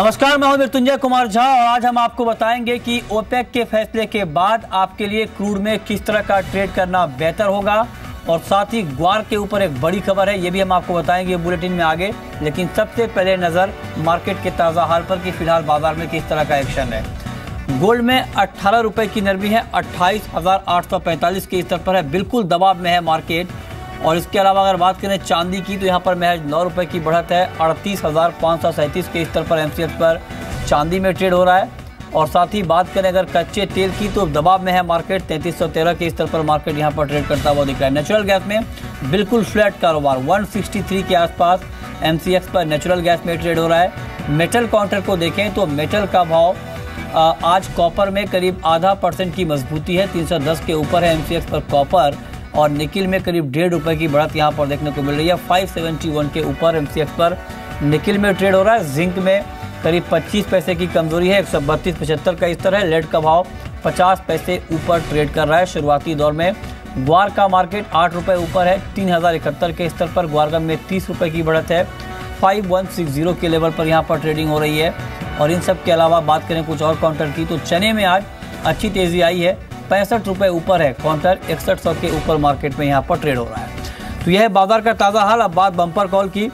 नमस्कार, मैं हूँ मृत्युंजय कुमार झा और आज हम आपको बताएँगे कि ओपेक के फैसले के बाद आपके लिए क्रूड में किस तरह का ट्रेड करना बेहतर होगा और साथ ही ग्वार के ऊपर एक बड़ी खबर है, ये भी हम आपको बताएँगे बुलेटिन में आगे। लेकिन सबसे पहले नज़र मार्केट के ताज़ा हाल पर कि फ़िलहाल बाज़ार में किस तरह का एक्शन है। गोल्ड में अट्ठारह रुपए की नरमी है, अट्ठाईस हज़ार आठ सौ पैंतालीस के स्तर पर है। बिल्कुल दबाव में है मार्केट। और इसके अलावा अगर बात करें चांदी की तो यहाँ पर महज नौ रुपये की बढ़त है। अड़तीस हज़ार पाँच सौ सैंतीस के स्तर पर एम पर चांदी में ट्रेड हो रहा है। और साथ ही बात करें अगर कच्चे तेल की तो दबाव में है मार्केट तैंतीस सौ तेरह के स्तर पर मार्केट यहाँ पर ट्रेड करता हुआ दिख रहा है। नेचुरल गैस में बिल्कुल फ्लैट कारोबार 163 के आसपास एमसीएक्स पर नेचुरल गैस में ट्रेड हो रहा है। मेटल काउंटर को देखें तो मेटल का भाव आज कॉपर में करीब आधा परसेंट की मजबूती है। 310 के ऊपर है एमसीएक्स पर कॉपर और निकिल में करीब डेढ़ रुपए की बढ़त यहाँ पर देखने को मिल रही है। 571 के ऊपर एम पर निकिल में ट्रेड हो रहा है। जिंक में करीब 25 पैसे की कमज़ोरी है। एक सौ बत्तीस पचहत्तर का स्तर है लेड का भाव 50 पैसे ऊपर ट्रेड कर रहा है। शुरुआती दौर में ग्वार का मार्केट आठ रुपये ऊपर है। तीन हज़ार इकहत्तर के स्तर पर ग्वारगम में तीस रुपये की बढ़त है। फाइव वन सिक्स ज़ीरो के लेवल पर यहाँ पर ट्रेडिंग हो रही है। और इन सब के अलावा बात करें कुछ और काउंटर की तो चने में आज अच्छी तेज़ी आई है। पैंसठ रुपये ऊपर है। काउंटर इकसठ सौ के ऊपर मार्केट में यहाँ पर ट्रेड हो रहा है। तो यह है बाज़ार का ताज़ा हाल। अब बात बम्पर कॉल की।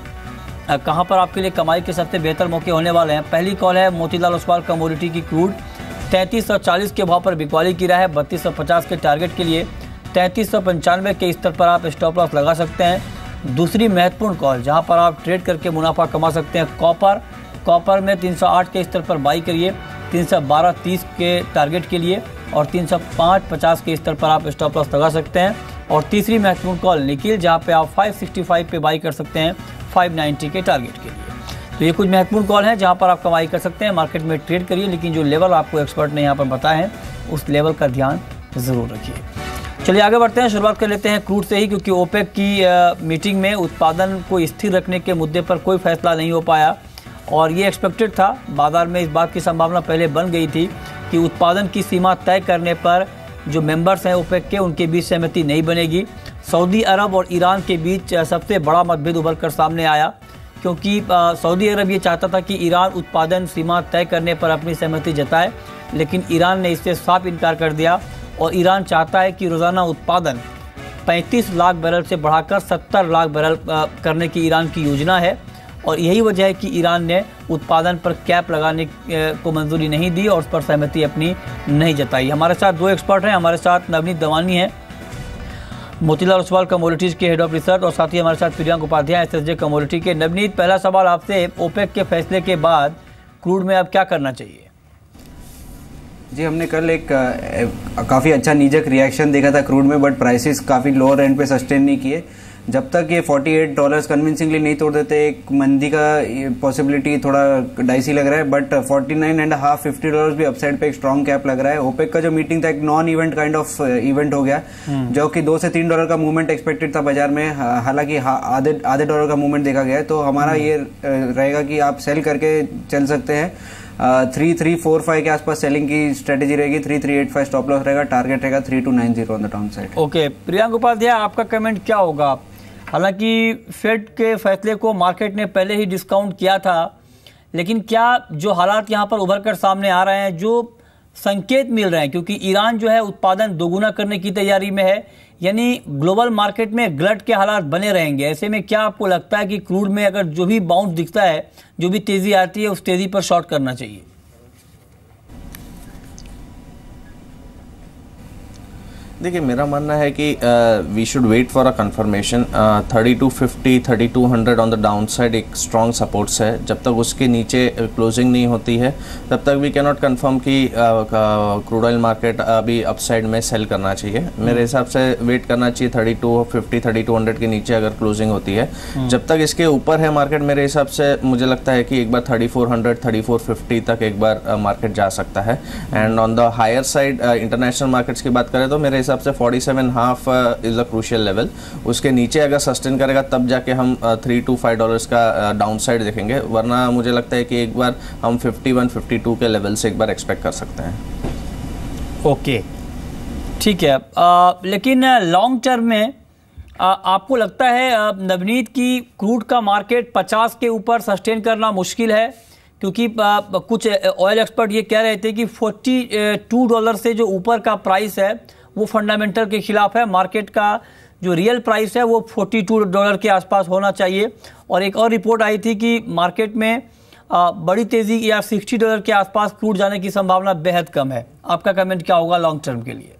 कहाँ पर आपके लिए कमाई के सबसे बेहतर मौके होने वाले हैं? पहली कॉल है मोतीलाल ओसवाल कमोडिटी की क्रूड तैंतीस के भाव पर बिकवाली की रहा है। बत्तीस के टारगेट के लिए। तैंतीस के स्तर पर आप स्टॉप लॉस लगा सकते हैं। दूसरी महत्वपूर्ण कॉल जहाँ पर आप ट्रेड करके मुनाफा कमा सकते हैं। कॉपर कॉपर में 308 के स्तर पर बाई करिए। तीन सौ बारह तीस के टारगेट के लिए। और तीन सौ पाँच पचास के स्तर पर आप स्टॉप लॉस लगा सकते हैं। और तीसरी महत्वपूर्ण कॉल निकिल जहाँ पे आप 565 पे बाई कर सकते हैं 590 के टारगेट के लिए। तो ये कुछ महत्वपूर्ण कॉल है जहाँ पर आप कमाई कर सकते हैं मार्केट में ट्रेड करिए, लेकिन जो लेवल आपको एक्सपर्ट ने यहाँ पर बताए हैं, उस लेवल का ध्यान ज़रूर रखिए। चलिए आगे बढ़ते हैं, शुरुआत कर लेते हैं क्रूड से ही, क्योंकि ओपेक की मीटिंग में उत्पादन को स्थिर रखने के मुद्दे पर कोई फैसला नहीं हो पाया। और ये एक्सपेक्टेड था, बाज़ार में इस बात की संभावना पहले बन गई थी कि उत्पादन की सीमा तय करने पर जो मेंबर्स हैं ओपेक के, उनके बीच सहमति नहीं बनेगी। सऊदी अरब और ईरान के बीच सबसे बड़ा मतभेद उभर कर सामने आया, क्योंकि सऊदी अरब ये चाहता था कि ईरान उत्पादन सीमा तय करने पर अपनी सहमति जताए, लेकिन ईरान ने इससे साफ़ इनकार कर दिया और ईरान चाहता है कि रोज़ाना उत्पादन 35 लाख बैरल से बढ़ाकर 70 लाख बैरल करने की ईरान की योजना है। और यही वजह है कि ईरान ने उत्पादन पर कैप लगाने को मंजूरी नहीं दी और उस पर सहमति अपनी नहीं जताई। हमारे साथ दो एक्सपर्ट हैं, हमारे साथ नवनीत दवानी है, मोतीलाल ओसवाल कमोडिटीज के हेड ऑफ़ रिसर्च और साथ ही हमारे साथ Priyank Upadhyay S S J commodity के। नवनीत, पहला सवाल आपसे ओपेक के फैसले के बाद क्रूड में अब क्या करना चाहिए? जी, हमने कल एक काफ़ी अच्छा नीजक रिएक्शन देखा था क्रूड में बट प्राइसेस काफ़ी लोअर एंड पे सस्टेन नहीं किए। जब तक ये 48 डॉलर्स कन्विंसिंगली नहीं तोड़ देते एक मंदी का पॉसिबिलिटी थोड़ा डाइसी लग रहा है but 49 and half fifty dollars भी अपसाइड पे एक स्ट्रॉन्ग कैप लग रहा है ओपेक का जो मीटिंग था एक non event kind of event हो गया हम्म। जो कि दो से तीन डॉलर का मूवमेंट एक्सपेक्टेड था बाज़ार में हालाँकि आधे आधे डॉलर का मूवमेंट देखा गया है तो हमारा हम्म। ये रहेगा कि आप सेल करके चल सकते हैं थ्री थ्री फोर फाइव के आसपास सेलिंग की स्ट्रेटेजी रहेगी three three eight five stop loss रहेगा टारगेट रहेगा three two nine zero on the downside okay Priyank Upadhyay आपका कमेंट क्या होगा हालाँकि फेड के फैसले को मार्केट ने पहले ही डिस्काउंट किया था, लेकिन क्या जो हालात यहाँ पर उभर कर सामने आ रहे हैं, जो संकेत मिल रहे हैं, क्योंकि ईरान जो है उत्पादन दोगुना करने की तैयारी में है, यानी ग्लोबल मार्केट में ग्लट के हालात बने रहेंगे। ऐसे में क्या आपको लगता है कि क्रूड में अगर जो भी बाउंस दिखता है, जो भी तेज़ी आती है, उस तेज़ी पर शॉर्ट करना चाहिए? देखिए मेरा मानना है कि we should wait for a confirmation thirty two fifty thirty two hundred on the downside एक स्ट्रॉन्ग सपोर्ट्स है। जब तक उसके नीचे क्लोजिंग नहीं होती है तब तक वी कैन नॉट कन्फर्म कि क्रूड ऑयल मार्केट अभी अपसाइड में सेल करना चाहिए। hmm. मेरे हिसाब से वेट करना चाहिए thirty two fifty thirty two hundred के नीचे अगर क्लोजिंग होती है। hmm. जब तक इसके ऊपर है मार्केट मेरे हिसाब से मुझे लगता है कि एक बार thirty four hundred thirty four fifty तक एक बार मार्केट जा सकता है। And on the higher side international markets की बात करें तो मेरे हिसाब से 47 half is a crucial level उसके नीचे अगर सस्टेन करेगा तब जाके हम थ्री टू फाइव डॉलर्स का डाउन uh, साइड देखेंगे। वरना मुझे लगता है कि एक बार हम 51 52 के लेवल से एक बार एक्सपेक्ट कर सकते हैं। ओके ठीक है आ, uh, लेकिन लॉन्ग uh, टर्म में आ, आपको लगता है नवनीत की क्रूड का मार्केट 50 के ऊपर सस्टेन करना मुश्किल है? क्योंकि कुछ ऑयल एक्सपर्ट ये कह रहे थे कि 42 डॉलर से जो ऊपर का प्राइस है वो फंडामेंटल के खिलाफ है। मार्केट का जो रियल प्राइस है वो 42 डॉलर के आसपास होना चाहिए। और एक और रिपोर्ट आई थी कि मार्केट में बड़ी तेज़ी या 60 डॉलर के आसपास क्रूड जाने की संभावना बेहद कम है। आपका कमेंट क्या होगा लॉन्ग टर्म के लिए?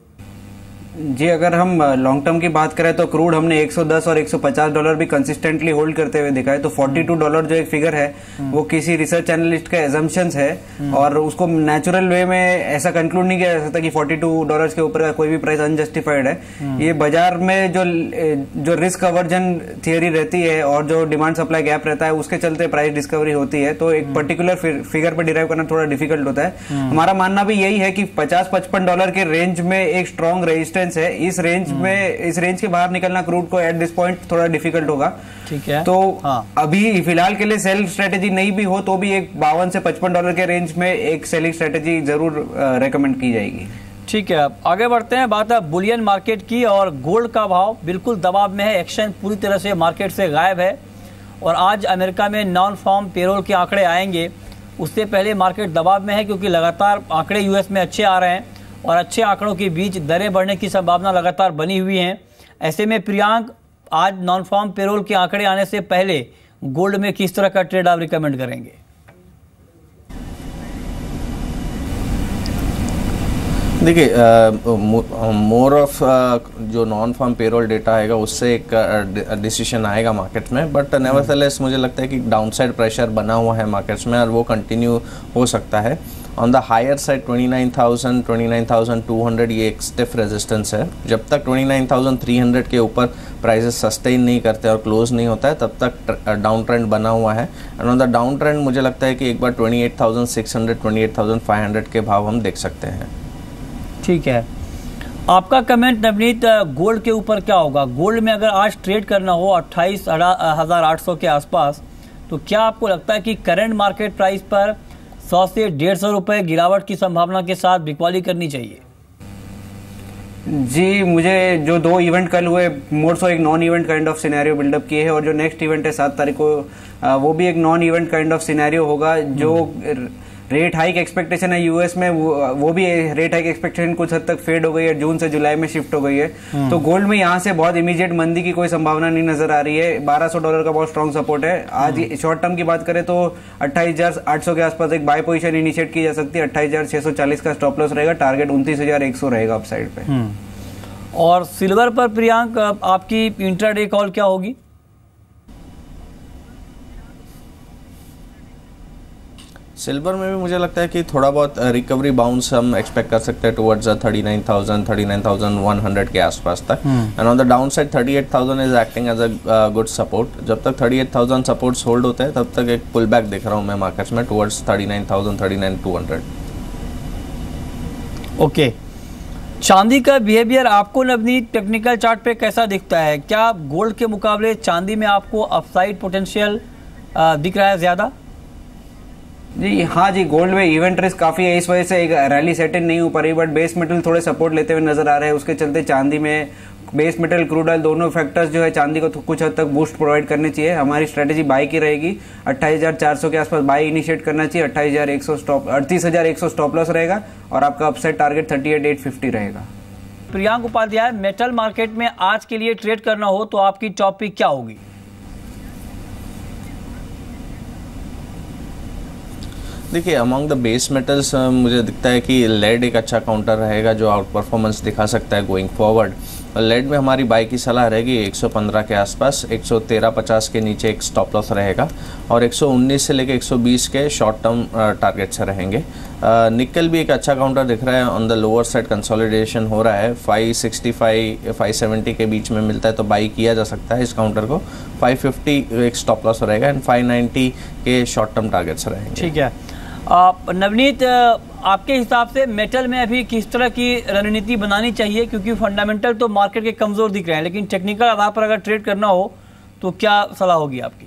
जी अगर हम लॉन्ग टर्म की बात करें तो क्रूड हमने 110 और 150 डॉलर भी कंसिस्टेंटली होल्ड करते हुए दिखा है। तो 42 डॉलर जो एक फिगर है वो किसी रिसर्च एनालिस्ट का एजम्पन्स है और उसको नेचुरल वे में ऐसा कंक्लूड नहीं किया जा सकता कि 42 डॉलर के ऊपर का कोई भी प्राइस अनजस्टिफाइड है। ये बाज़ार में जो जो रिस्क अवर्जन थियोरी रहती है और जो डिमांड सप्लाई गैप रहता है उसके चलते प्राइस डिस्कवरी होती है। तो एक पर्टिकुलर फिगर पर डिराइव करना थोड़ा डिफ़िकल्ट होता है। हमारा मानना भी यही है कि पचास पचपन डॉलर के रेंज में एक स्ट्रॉन्ग रजिस्टेंस रेजिस्टेंस है। इस रेंज हम्म। में इस रेंज के बाहर निकलना क्रूड को एट दिस पॉइंट थोड़ा डिफ़िकल्ट होगा। ठीक है। तो हाँ। अभी फ़िलहाल के लिए सेल स्ट्रेटेजी नहीं भी हो तो भी एक बावन से पचपन डॉलर के रेंज में एक सेलिंग स्ट्रेटेजी ज़रूर रेकमेंड की जाएगी। ठीक है आगे बढ़ते हैं। बात है बुलियन मार्केट की और गोल्ड का भाव बिल्कुल दबाव में है। एक्शन पूरी तरह से मार्केट से गायब है और आज अमेरिका में नॉन फॉर्म पेरोल के आंकड़े आएँगे। उससे पहले मार्केट दबाव में है क्योंकि लगातार आंकड़े यूएस में अच्छे आ रहे हैं। और अच्छे आंकड़ों के बीच दरें बढ़ने की संभावना लगातार बनी हुई हैं। ऐसे में प्रियांक आज नॉन फॉर्म पेरोल के आंकड़े आने से पहले गोल्ड में किस तरह का ट्रेड आप रिकमेंड करेंगे? देखिए मोर ऑफ़ जो नॉन फॉर्म पेरोल डेटा आएगा उससे एक डिसीज़न uh, आएगा मार्केट में बट नेवरथलेस मुझे लगता है कि डाउनसाइड प्रेशर बना हुआ है मार्केट्स में और वो कंटिन्यू हो सकता है। ऑन द हायर साइड 29,000 29,200 ये एक स्टिफ रेजिस्टेंस है। जब तक 29,300 के ऊपर प्राइसेस सस्टेन नहीं करते और क्लोज नहीं होता है तब तक डाउन ट्रेंड बना हुआ है। And on the down trend मुझे लगता है कि एक बार 28,600 28,500 के भाव हम देख सकते हैं। ठीक है। आपका कमेंट नवनीत गोल्ड के ऊपर क्या होगा? गोल्ड में अगर आज ट्रेड करना हो अट्ठाईस हज़ार आठ सौ के आसपास तो क्या आपको लगता है कि करंट मार्केट प्राइस पर सौ से डेढ़ सौ रुपये गिरावट की संभावना के साथ बिकवाली करनी चाहिए जी मुझे जो दो इवेंट कल हुए मोर सो एक non event kind of scenario buildup किए हैं और जो नेक्स्ट इवेंट है सात तारीख को वो भी एक non event kind of scenario होगा जो हम्म। रेट हाइक एक्सपेक्टेशन है यूएस में वो, वो भी रेट हाइक एक्सपेक्टेशन कुछ हद तक फेड हो गई है जून से जुलाई में शिफ्ट हो गई है। हम्म। तो गोल्ड में यहाँ से बहुत इमीडिएट मंदी की कोई संभावना नहीं नज़र आ रही है। 1200 डॉलर का बहुत स्ट्रॉन्ग सपोर्ट है। आज शॉर्ट हम्म। टर्म की बात करें तो अट्ठाईस के आसपास एक बाय पोजिशन इनिशिएट की जा सकती है। अट्ठाईस का स्टॉप लॉस रहेगा। टारगेट उनतीस रहेगा अपसाइड पे। हम्म। और सिल्वर पर प्रियांक आपकी इंट्राडे कॉल क्या होगी? सिल्वर में भी मुझे लगता है कि थोड़ा बहुत रिकवरी बाउंस हम एक्सपेक्ट कर सकते हैं towards thirty nine thousand thirty nine thousand one hundred के आसपास तक। And on the downside thirty eight thousand is acting as a good support जब तक thirty eight thousand supports hold होते हैं तब तक एक पुल बैक दिख रहा हूँ मैं मार्केट्स में towards thirty nine thousand thirty nine two hundred okay. चांदी का बिहेवियर आपको नवनीत टेक्निकल चार्ट पे कैसा दिखता है? क्या गोल्ड के मुकाबले चांदी में आपको अपसाइड पोटेंशियल दिख रहा है ज़्यादा? जी हाँ जी गोल्ड में इवेंट रिस्क काफ़ी है, इस वजह से एक रैली सेटल नहीं हो पा रही बट बेस मेटल थोड़े सपोर्ट लेते हुए नज़र आ रहे हैं, उसके चलते चांदी में बेस मेटल क्रूड ऑयल दोनों फैक्टर्स जो है चांदी को कुछ हद तक बूस्ट प्रोवाइड करने चाहिए। हमारी स्ट्रेटेजी बाई की रहेगी, अट्ठाईस के आसपास बाई इनिशिएट करना चाहिए, अट्ठाईस स्टॉप अड़तीस स्टॉप लॉस रहेगा, और आपका अपसेट टारगेट थर्टी रहेगा। प्रियांक उपाध्याय मेटल मार्केट में आज के लिए ट्रेड करना हो तो आपकी टॉपिक क्या होगी? देखिए अमॉन्ग द बेस मेटल्स मुझे दिखता है कि लेड एक अच्छा काउंटर रहेगा जो आउट परफॉर्मेंस दिखा सकता है गोइंग फॉरवर्ड लेड में हमारी बाई की सलाह रहेगी 115 के आसपास 113.50 के नीचे एक स्टॉप लॉस रहेगा और 119 से लेकर 120 के शॉर्ट टर्म टारगेट्स रहेंगे. निकल भी एक अच्छा काउंटर दिख रहा है on the lower side consolidation हो रहा है. 565 570 के बीच में मिलता है तो बाई किया जा सकता है इस काउंटर को. 550 एक स्टॉप लॉस रहेगा एंड 590 के शॉर्ट टर्म टारगेट्स रहेंगे. ठीक है. नवनीत, आपके हिसाब से मेटल में अभी किस तरह की रणनीति बनानी चाहिए? क्योंकि फंडामेंटल तो मार्केट के कमज़ोर दिख रहे हैं, लेकिन टेक्निकल आधार पर अगर ट्रेड करना हो तो क्या सलाह होगी आपकी?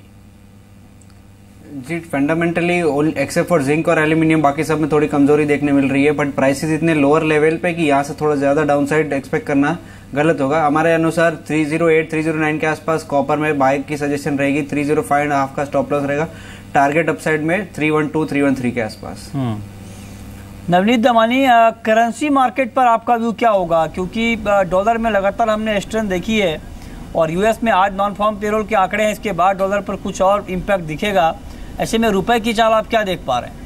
जी फंडामेंटली एक्सेप्ट फॉर जिंक और एल्यूमिनियम बाकी सब में थोड़ी कमज़ोरी देखने मिल रही है बट प्राइसेस इतने लोअर लेवल पे कि यहाँ से थोड़ा ज़्यादा डाउनसाइड एक्सपेक्ट करना गलत होगा। हमारे अनुसार 308 309 के आसपास कॉपर में बाइक की सजेशन रहेगी 305 एंड हाफ़ का स्टॉप लॉस रहेगा। टारगेट अपसाइड में 312 313 के आसपास। नवनीत दमानी करेंसी मार्केट पर आपका व्यू क्या होगा? क्योंकि डॉलर में लगातार हमने स्ट्रेंथ देखी है और यूएस में आज नॉन फॉर्म पेरोल के आंकड़े हैं, इसके बाद डॉलर पर कुछ और इम्पैक्ट दिखेगा। ऐसे में रुपए की चाल आप क्या देख पा रहे हैं?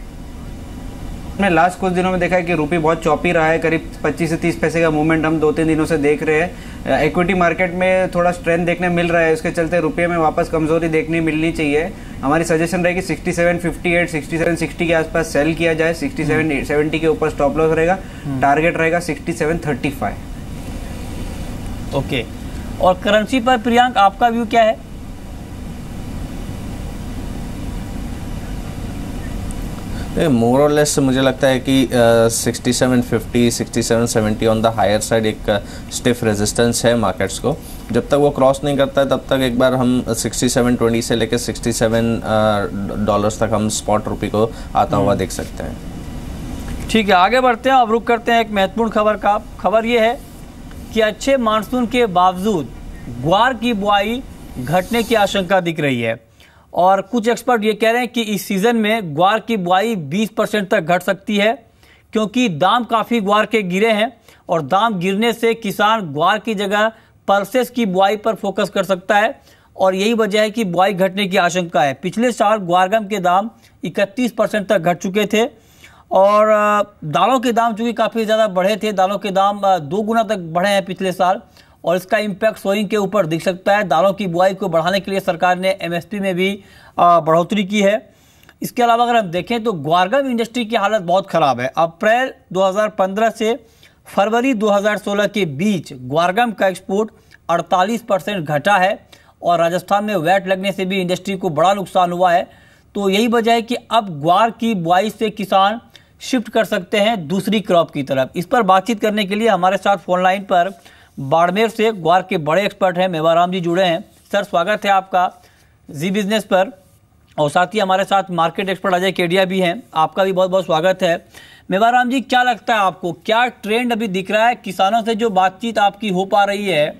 हमने लास्ट कुछ दिनों में देखा है कि रूपी बहुत चौपी रहा है करीब 25 से 30 पैसे का मूवमेंट हम दो तीन दिनों से देख रहे हैं। इक्विटी मार्केट में थोड़ा स्ट्रेंथ देखने मिल रहा है उसके चलते रुपये में वापस कमज़ोरी देखने मिलनी चाहिए। हमारी सजेशन रहेगी 67 58 67 60 के आसपास सेल किया जाए 67 70 के ऊपर स्टॉप लॉस रहेगा टारगेट रहेगा 67 35 ओके और करेंसी पर प्रियांक आपका व्यू क्या है? मोर और लेस मुझे लगता है कि sixty seven fifty sixty seven seventy on the higher side एक स्टिफ रेजिस्टेंस है मार्केट्स को। जब तक वो क्रॉस नहीं करता है तब तक एक बार हम सिक्सटी सेवन ट्वेंटी से लेकर सिक्सटी सेवन डॉलर्स तक हम स्पॉट रुपी को आता हुआ देख सकते हैं। ठीक है आगे बढ़ते हैं अब रुक करते हैं एक महत्वपूर्ण खबर का। खबर ये है कि अच्छे मानसून के बावजूद ग्वार की बुआई घटने की आशंका दिख रही है। और कुछ एक्सपर्ट ये कह रहे हैं कि इस सीज़न में ग्वार की बुआई 20 परसेंट तक घट सकती है, क्योंकि दाम काफ़ी ग्वार के गिरे हैं और दाम गिरने से किसान ग्वार की जगह पल्सेस की बुआई पर फोकस कर सकता है और यही वजह है कि बुआई घटने की आशंका है। पिछले साल ग्वारगम के दाम 31 परसेंट तक घट चुके थे और दालों के दाम चूँकि काफ़ी ज़्यादा बढ़े थे, दालों के दाम दो गुना तक बढ़े हैं पिछले साल और इसका इम्पैक्ट सोइंग के ऊपर दिख सकता है। दालों की बुआई को बढ़ाने के लिए सरकार ने एमएसपी में भी बढ़ोतरी की है। इसके अलावा अगर हम देखें तो ग्वारगम इंडस्ट्री की हालत बहुत ख़राब है। अप्रैल 2015 से फरवरी 2016 के बीच ग्वारगम का एक्सपोर्ट 48 परसेंट घटा है और राजस्थान में वैट लगने से भी इंडस्ट्री को बड़ा नुकसान हुआ है। तो यही वजह है कि अब ग्वार की बुआई से किसान शिफ्ट कर सकते हैं दूसरी क्रॉप की तरफ़। इस पर बातचीत करने के लिए हमारे साथ फ़ोन लाइन पर बाड़मेर से ग्वार के बड़े एक्सपर्ट हैं मेवाराम जी जुड़े हैं। सर स्वागत है आपका जी बिज़नेस पर। और साथ ही हमारे साथ मार्केट एक्सपर्ट अजय केडिया भी हैं। आपका भी बहुत बहुत स्वागत है। मेवाराम जी क्या लगता है आपको? क्या ट्रेंड अभी दिख रहा है? किसानों से जो बातचीत आपकी हो पा रही है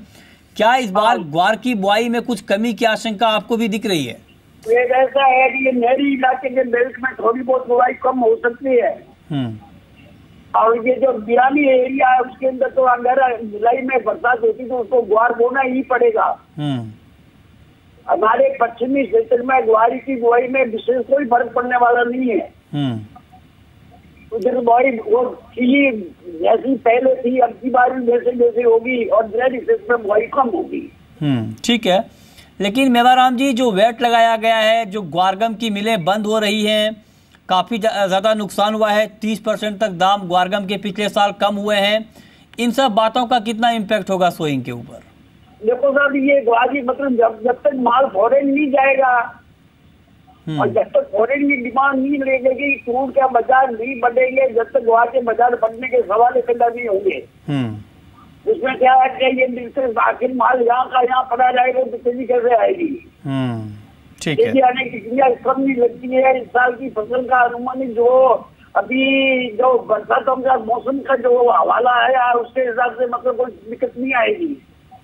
क्या इस बार ग्वार की बुआई में कुछ कमी की आशंका आपको भी दिख रही है? एक ऐसा है कि ये नहरी इलाके के बेल्ट में थोड़ी बहुत बुआई कम हो सकती है। हम्म। और ये जो बिरानी एरिया है उसके अंदर तो अगर जुलाई में बरसात होती तो उसको ग्वार बोना ही पड़ेगा हम्म। हमारे पश्चिमी क्षेत्र में ग्वारी की बुआई में विशेष कोई फ़र्क पड़ने वाला नहीं है हम्म। उधर बुआई वो खिली जैसी पहले थी अब की बार जैसे जैसे होगी और जैसे क्षेत्र में बुआई कम होगी हम्म, ठीक है लेकिन मेवाराम जी जो वेट लगाया गया है जो ग्वारगम की मिलें बंद हो रही हैं काफ़ी ज़्यादा नुकसान हुआ है तीस परसेंट तक दाम ग्वारगम के पिछले साल कम हुए हैं इन सब बातों का कितना इम्पैक्ट होगा सोइंग के ऊपर देखो साहब ये ग्वारी मतलब जब जब तक माल फॉरेन नहीं जाएगा हम्म। और जब तक फॉरेन की डिमांड नहीं लगेगी क्रूड का बाज़ार नहीं बढ़ेंगे जब तक ग्वार के बाज़ार बढ़ने के सवाल पैदा नहीं होंगे हम्म। उसमें क्या है कि ये आखिर माल यहाँ का यहाँ पड़ा जाएगा तो तेज़ी कैसे आएगी। ठीक है। आने की क्रिया कम नहीं लगती है इस साल की फ़सल का अनुमानित जो अभी जो बरसातों का मौसम का जो हवाला है यार उसके हिसाब से मतलब कोई दिक्कत नहीं आएगी।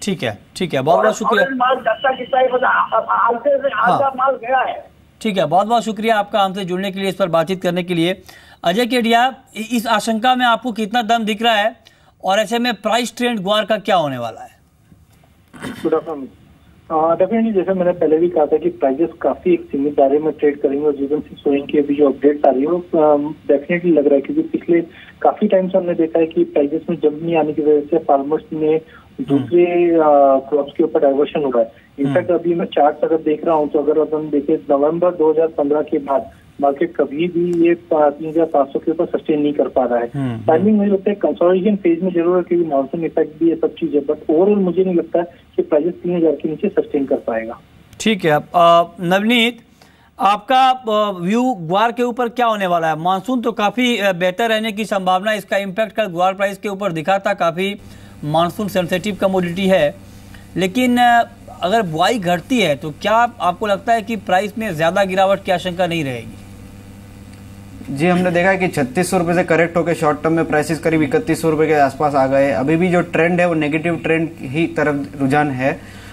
ठीक है ठीक है बहुत बहुत शुक्रिया। माल जाता कितना आलते से आधा हाँ। माल गया है। ठीक है बहुत बहुत शुक्रिया आपका हमसे जुड़ने के लिए इस पर बातचीत करने के लिए। अजय केडिया इस आशंका में आपको कितना दम दिख रहा है और ऐसे में प्राइस ट्रेंड ग्वार का क्या होने वाला है? डेफिनेटली जैसे मैंने पहले भी कहा था कि प्राइजेस काफ़ी एक सीमित दायरे में ट्रेड करेंगे और जीवन सिंह सोइंग की अभी जो अपडेट्स आ रही है वो डेफिनेटली लग रहा है क्योंकि पिछले काफ़ी टाइम से हमने देखा है कि प्राइजेस में जम नहीं आने की वजह से फार्मर्स ने दूसरे क्रॉप्स के ऊपर डाइवर्शन हो रहा है इनफैक्ट हम्म। अभी मैं चार्ट अगर देख रहा हूँ तो अगर हम देखें नवंबर 2015 के बाद मार्केट कभी भी ये तीन हज़ार पाँच सौ के ऊपर सस्टेन नहीं कर पा रहा है। Timing hmm, hmm. मुझे लगता है कंसोलिडेशन फ़ेज़ में ज़रूर है क्योंकि मानसून इफ़ेक्ट भी है सब चीज़ें बट ओवरऑल मुझे नहीं लगता कि प्राइजेस तीन हज़ार के नीचे सस्टेन कर पाएगा। ठीक है नवनीत आपका व्यू ग्वार के ऊपर क्या होने वाला है? मानसून तो काफ़ी बेहतर रहने की संभावना इसका इम्पैक्ट कल ग्वार प्राइस के ऊपर दिखा था काफ़ी मानसून सेंसेटिव कमोडिटी है। लेकिन अगर बुआई घटती है तो क्या आपको लगता है कि प्राइस में ज़्यादा गिरावट की आशंका नहीं रहेगी? जी हमने देखा है कि छत्तीस सौ से करेक्ट होकर शॉर्ट टर्म में प्राइसेस करीब इकतीस सौ के आसपास आ गए अभी भी जो ट्रेंड है वो नेगेटिव ट्रेंड ही तरफ़ रुझान है।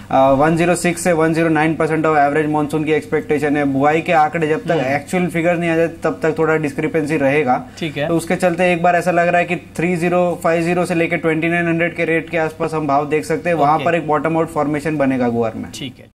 वन ज़ीरो सिक्स से one zero nine percent of average monsoon की एक्सपेक्टेशन है। बुआई के आंकड़े जब तक एक्चुअल फिगर नहीं आ जाए तब तक थोड़ा डिस्क्रिपेंसी रहेगा। ठीक है। तो उसके चलते एक बार ऐसा लग रहा है कि थ्री ज़ीरो फाइव ज़ीरो से लेकर ट्वेंटी नाइन हंड्रेड के रेट के आसपास हम भाव देख सकते हैं। वहाँ पर एक बॉटम आउट फॉर्मेशन बनेगा गुआर में। ठीक है।